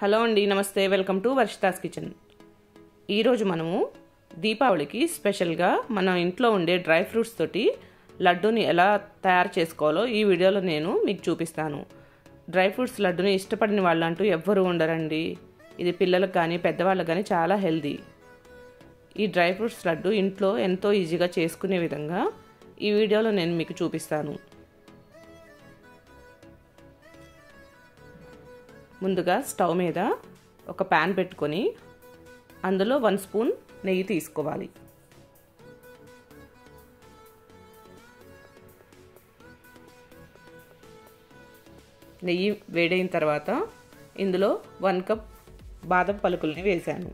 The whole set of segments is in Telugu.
హలో అండి నమస్తే. Welcome to Varshita's kitchen. ఈరోజు మనము దీపావళికి స్పెషల్గా మన ఇంట్లో ఉండే డ్రై ఫ్రూట్స్ తోటి లడ్డూని ఎలా తయారు చేసుకోవాలో ఈ వీడియోలో నేను మీకు చూపిస్తాను. డ్రై ఫ్రూట్స్ లడ్డుని ఇష్టపడిన వాళ్ళంటూ ఎవ్వరూ ఉండరండి. ఇది పిల్లలకు కానీ పెద్దవాళ్ళకి కానీ చాలా హెల్దీ. ఈ డ్రై ఫ్రూట్స్ లడ్డు ఇంట్లో ఎంతో ఈజీగా చేసుకునే విధంగా ఈ వీడియోలో నేను మీకు చూపిస్తాను. ముందుగా స్టవ్ మీద ఒక ప్యాన్ పెట్టుకొని అందులో వన్ స్పూన్ నెయ్యి తీసుకోవాలి. నెయ్యి వేడైన తర్వాత ఇందులో వన్ కప్ బాదం పలుకుల్ని వేశాను.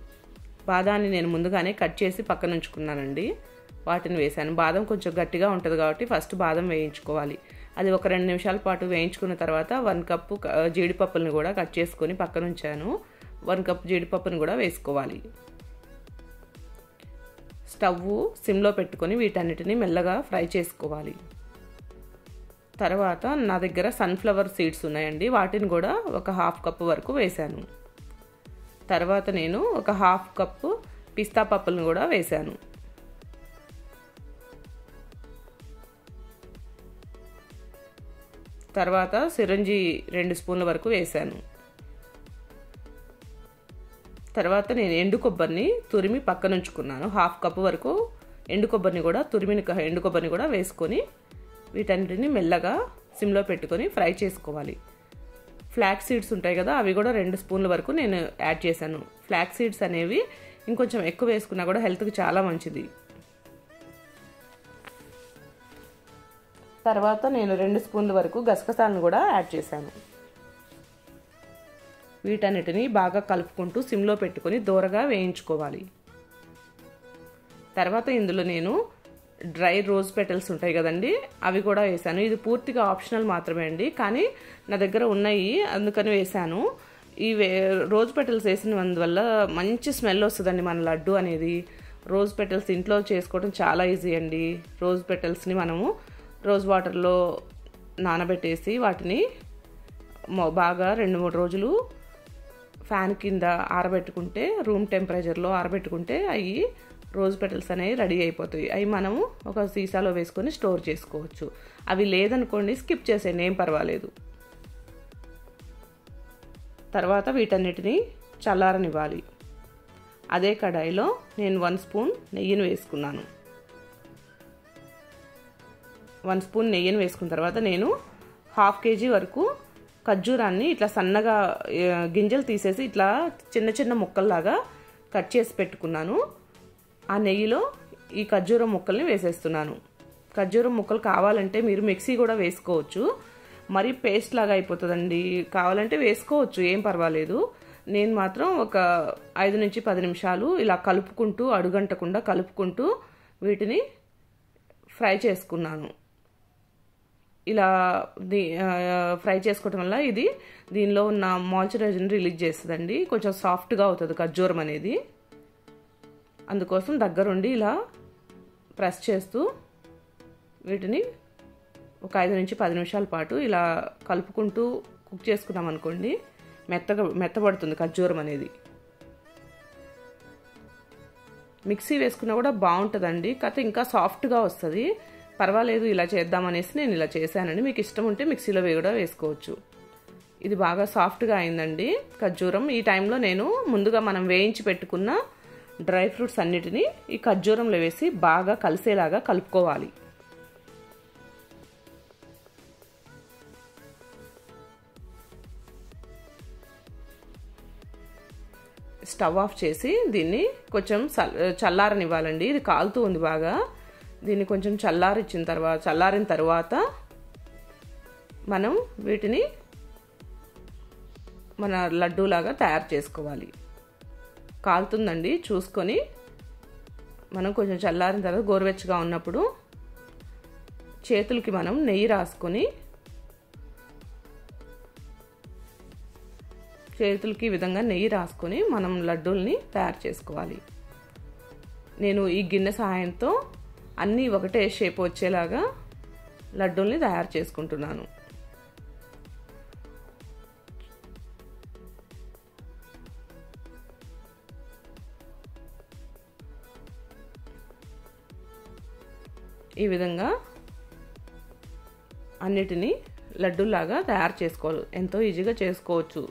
బాదాన్ని నేను ముందుగానే కట్ చేసి పక్కన ఉంచుకున్నానండి. వాటిని వేశాను. బాదం కొంచెం గట్టిగా ఉంటుంది కాబట్టి ఫస్ట్ బాదం వేయించుకోవాలి. అది ఒక రెండు నిమిషాల పాటు వేయించుకున్న తర్వాత వన్ కప్పు జీడిపప్పులను కూడా కట్ చేసుకొని పక్కన ఉంచాను వన్ కప్ జీడిపప్పును కూడా వేసుకోవాలి. స్టవ్ సిమ్లో పెట్టుకొని వీటన్నిటిని మెల్లగా ఫ్రై చేసుకోవాలి. తర్వాత నా దగ్గర సన్ఫ్లవర్ సీడ్స్ ఉన్నాయండి. వాటిని కూడా ఒక హాఫ్ కప్ వరకు వేశాను. తర్వాత నేను ఒక హాఫ్ కప్పు పిస్తా పప్పులను కూడా వేశాను. తర్వాత సిరంజి రెండు స్పూన్ల వరకు వేశాను. తర్వాత నేను ఎండు కొబ్బరిని తురిమి పక్కన ఉంచుకున్నాను హాఫ్ కప్ వరకు ఎండు కొబ్బరిని కూడా తురిమిన ఎండు కొబ్బరిని కూడా వేసుకొని వీటన్నిటిని మెల్లగా సిమ్లో పెట్టుకొని ఫ్రై చేసుకోవాలి. ఫ్లాక్ సీడ్స్ ఉంటాయి కదా అవి కూడా రెండు స్పూన్ల వరకు నేను యాడ్ చేశాను. ఫ్లాక్ సీడ్స్ అనేవి ఇంకొంచెం ఎక్కువ వేసుకున్నా కూడా హెల్త్కి చాలా మంచిది. తర్వాత నేను రెండు స్పూన్ల వరకు గసగసాలను కూడా యాడ్ చేశాను. వీటన్నిటిని బాగా కలుపుకుంటూ సిమ్లో పెట్టుకొని దూరగా వేయించుకోవాలి. తర్వాత ఇందులో నేను డ్రై రోజ్ పెటల్స్ ఉంటాయి కదండి అవి కూడా వేసాను. ఇది పూర్తిగా ఆప్షనల్ మాత్రమే అండి కానీ నా దగ్గర ఉన్నాయి అందుకని వేసాను. ఈ వే రోజ్ పెటల్స్ వేసినందువల్ల మంచి స్మెల్ వస్తుందండి మన లడ్డు అనేది. రోజ్ పెటల్స్ ఇంట్లో చేసుకోవడం చాలా ఈజీ అండి. రోజ్ పెటల్స్ని మనము రోజ్ వాటర్లో నానబెట్టేసి వాటిని బాగా రెండు మూడు రోజులు ఫ్యాన్ కింద ఆరబెట్టుకుంటే రూమ్ టెంపరేచర్లో ఆరబెట్టుకుంటే అవి రోజ్ పెటల్స్ అనేవి రెడీ అయిపోతాయి. అవి మనము ఒక సీసాలో వేసుకొని స్టోర్ చేసుకోవచ్చు. అవి లేదనుకోండి స్కిప్ చేసేయండి ఏం పర్వాలేదు. తర్వాత వీటన్నిటిని చల్లారనివ్వాలి. అదే కడాయిలో నేను వన్ స్పూన్ నెయ్యిని వేసుకున్నాను. వన్ స్పూన్ నెయ్యిని వేసుకున్న తర్వాత నేను హాఫ్ కేజీ వరకు ఖర్జూరాన్ని ఇట్లా సన్నగా గింజలు తీసేసి ఇట్లా చిన్న చిన్న ముక్కల్లాగా కట్ చేసి పెట్టుకున్నాను. ఆ నెయ్యిలో ఈ ఖర్జూరం ముక్కల్ని వేసేస్తున్నాను. ఖర్జూరం ముక్కలు కావాలంటే మీరు మిక్సీ కూడా వేసుకోవచ్చు. మరి పేస్ట్ లాగా అయిపోతుందండి. కావాలంటే వేసుకోవచ్చు ఏం పర్వాలేదు. నేను మాత్రం ఒక ఐదు నుంచి పది నిమిషాలు ఇలా కలుపుకుంటూ అడుగంటకుండా కలుపుకుంటూ వీటిని ఫ్రై చేసుకున్నాను. ఇలా దీ ఫ్రై చేసుకోవటం వల్ల ఇది దీనిలో ఉన్న మాయిశ్చరైజర్ని రిలీజ్ చేస్తుందండి. కొంచెం సాఫ్ట్గా అవుతుంది ఖర్జూరం అనేది. అందుకోసం దగ్గరుండి ఇలా ప్రెస్ చేస్తూ వీటిని ఒక ఐదు నుంచి పది నిమిషాల పాటు ఇలా కలుపుకుంటూ కుక్ చేసుకున్నాం అనుకోండి మెత్తగా మెత్తబడుతుంది ఖర్జూరం అనేది. మిక్సీ వేసుకున్నా కూడా బాగుంటుందండి. కాకపోతే ఇంకా సాఫ్ట్గా వస్తుంది. పర్వాలేదు ఇలా చేద్దామనేసి నేను ఇలా చేశానండి. మీకు ఇష్టం ఉంటే మిక్సీలో కూడా వేసుకోవచ్చు. ఇది బాగా సాఫ్ట్గా అయిందండి ఖర్జూరం. ఈ టైంలో నేను ముందుగా మనం వేయించి పెట్టుకున్న డ్రై ఫ్రూట్స్ అన్నిటినీ ఈ ఖర్జూరంలో వేసి బాగా కలిసేలాగా కలుపుకోవాలి. స్టవ్ ఆఫ్ చేసి దీన్ని కొంచెం చల్లారనివ్వాలండి. ఇది కాలుతూ ఉంది బాగా. దీన్ని కొంచెం చల్లారిచ్చిన తర్వాత చల్లారిన తర్వాత మనం వీటిని మన లడ్డూలాగా తయారు చేసుకోవాలి. కాలుతుందండి చూసుకొని మనం కొంచెం చల్లారిన తర్వాత గోరువెచ్చగా ఉన్నప్పుడు చేతులకి మనం నెయ్యి రాసుకొని చేతులకి విధంగా నెయ్యి రాసుకొని మనం లడ్డూల్ని తయారు చేసుకోవాలి. నేను ఈ గిన్నె సహాయంతో అన్నీ ఒకటే షేప్ వచ్చేలాగా లడ్డూల్ని తయారు చేసుకుంటున్నాను. ఈ విధంగా అన్నిటినీ లడ్డూలాగా తయారు చేసుకోవాలి. ఎంతో ఈజీగా చేసుకోవచ్చు.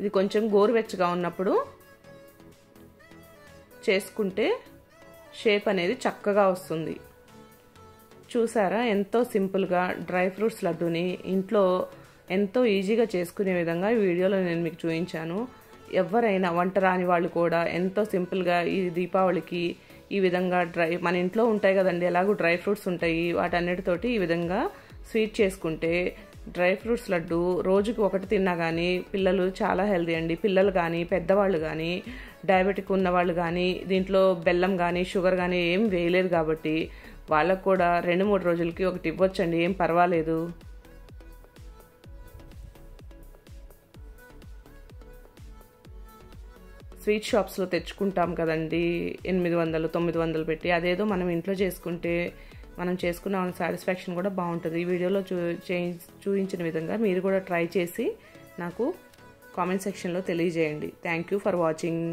ఇది కొంచెం గోరువెచ్చగా ఉన్నప్పుడు చేసుకుంటే షేప్ అనేది చక్కగా వస్తుంది. చూసారా? ఎంతో సింపుల్గా డ్రై ఫ్రూట్స్ లడ్డూని ఇంట్లో ఎంతో ఈజీగా చేసుకునే విధంగా ఈ వీడియోలో నేను మీకు చూపించాను. ఎవరైనా వంట రాని వాళ్ళు కూడా ఎంతో సింపుల్గా ఈ దీపావళికి ఈ విధంగా డ్రై మన ఇంట్లో ఉంటాయి కదండి ఎలాగో డ్రై ఫ్రూట్స్ ఉంటాయి వాటన్నిటితోటి ఈ విధంగా స్వీట్ చేసుకుంటే డ్రై ఫ్రూట్స్ లడ్డు రోజుకి ఒకటి తిన్నా కానీ పిల్లలు చాలా హెల్దీ అండి. పిల్లలు కానీ పెద్దవాళ్ళు కానీ డయాబెటిక్ ఉన్న వాళ్ళు కానీ దీంట్లో బెల్లం కానీ షుగర్ కానీ ఏం వేయలేదు కాబట్టి వాళ్ళకు కూడా రెండు మూడు రోజులకి ఒకటి ఇవ్వచ్చండి. ఏం పర్వాలేదు. స్వీట్ షాప్స్లో తెచ్చుకుంటాం కదండి. ఎనిమిది వందలు తొమ్మిది వందలు పెట్టి అదేదో మనం ఇంట్లో చేసుకుంటే మనం చేసుకున్న సాటిస్ఫాక్షన్ కూడా బాగుంటుంది. ఈ వీడియోలో చూ చూపించిన విధంగా మీరు కూడా ట్రై చేసి నాకు కామెంట్ సెక్షన్లో తెలియజేయండి. Thank you for watching